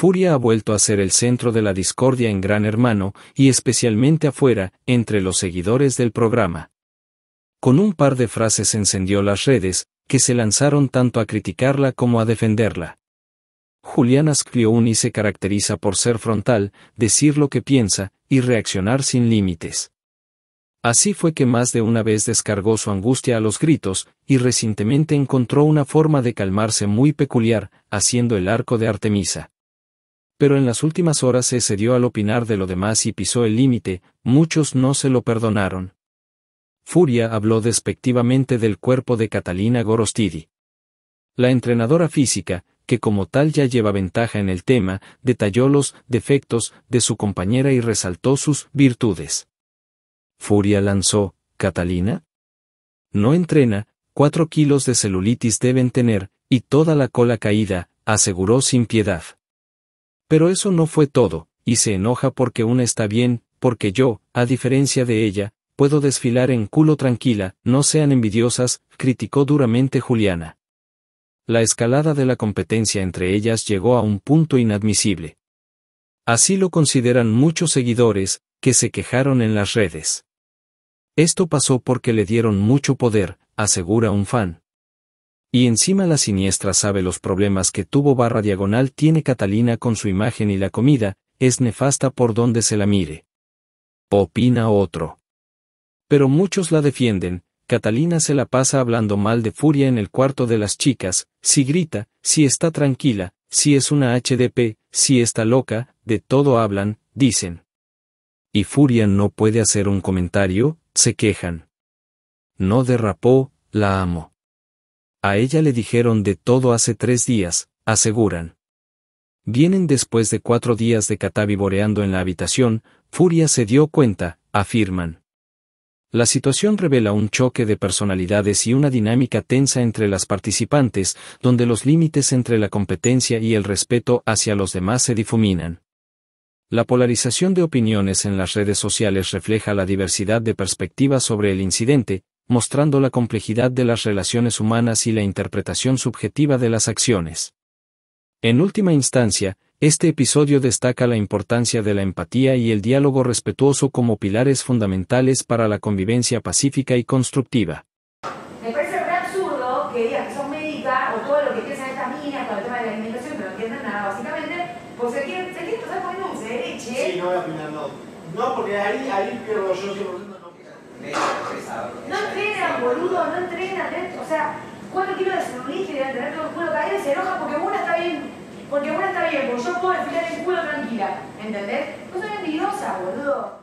Furia ha vuelto a ser el centro de la discordia en Gran Hermano, y especialmente afuera, entre los seguidores del programa. Con un par de frases encendió las redes, que se lanzaron tanto a criticarla como a defenderla. Juliana Scliouni se caracteriza por ser frontal, decir lo que piensa, y reaccionar sin límites. Así fue que más de una vez descargó su angustia a los gritos, y recientemente encontró una forma de calmarse muy peculiar, haciendo el arco de Artemisa. Pero en las últimas horas se cedió al opinar de lo demás y pisó el límite, muchos no se lo perdonaron. Furia habló despectivamente del cuerpo de Catalina Gorostidi. La entrenadora física, que como tal ya lleva ventaja en el tema, detalló los defectos de su compañera y resaltó sus virtudes. Furia lanzó, ¿Catalina? No entrena, cuatro kilos de celulitis deben tener, y toda la cola caída, aseguró sin piedad. Pero eso no fue todo, y se enoja porque una está bien, porque yo, a diferencia de ella, puedo desfilar en culo tranquila, no sean envidiosas, criticó duramente Juliana. La escalada de la competencia entre ellas llegó a un punto inadmisible. Así lo consideran muchos seguidores, que se quejaron en las redes. Esto pasó porque le dieron mucho poder, asegura un fan. Y encima la siniestra sabe los problemas que tuvo barra diagonal tiene Catalina con su imagen y la comida, es nefasta por donde se la mire. Opina otro. Pero muchos la defienden, Catalina se la pasa hablando mal de furia en el cuarto de las chicas, si grita, si está tranquila, si es una HDP, si está loca, de todo hablan, dicen. Y Furia no puede hacer un comentario, se quejan. No derrapó, la amo. A ella le dijeron de todo hace tres días, aseguran. Vienen después de cuatro días de Catavi boreando en la habitación, Furia se dio cuenta, afirman. La situación revela un choque de personalidades y una dinámica tensa entre las participantes, donde los límites entre la competencia y el respeto hacia los demás se difuminan. La polarización de opiniones en las redes sociales refleja la diversidad de perspectivas sobre el incidente, mostrando la complejidad de las relaciones humanas y la interpretación subjetiva de las acciones. En última instancia, este episodio destaca la importancia de la empatía y el diálogo respetuoso como pilares fundamentales para la convivencia pacífica y constructiva. Me parece re absurdo que digas que son médicas o todo lo que piensan estas niñas con el tema de la alimentación, que no entienden nada, básicamente, porque se quieren, se quieren pasar poniendo dulce de leche. Sí, no voy a opinar, no. No, porque ahí, ahí pierdo yo 100% no No entrenan, boludo, no entrenan. O sea, 4 kilos de celulitis deben tener todo el culo caído y se enoja porque una está bien. Porque una está bien, porque yo puedo desfilar en culo tranquila. ¿Entendés? No soy envidiosa, boludo.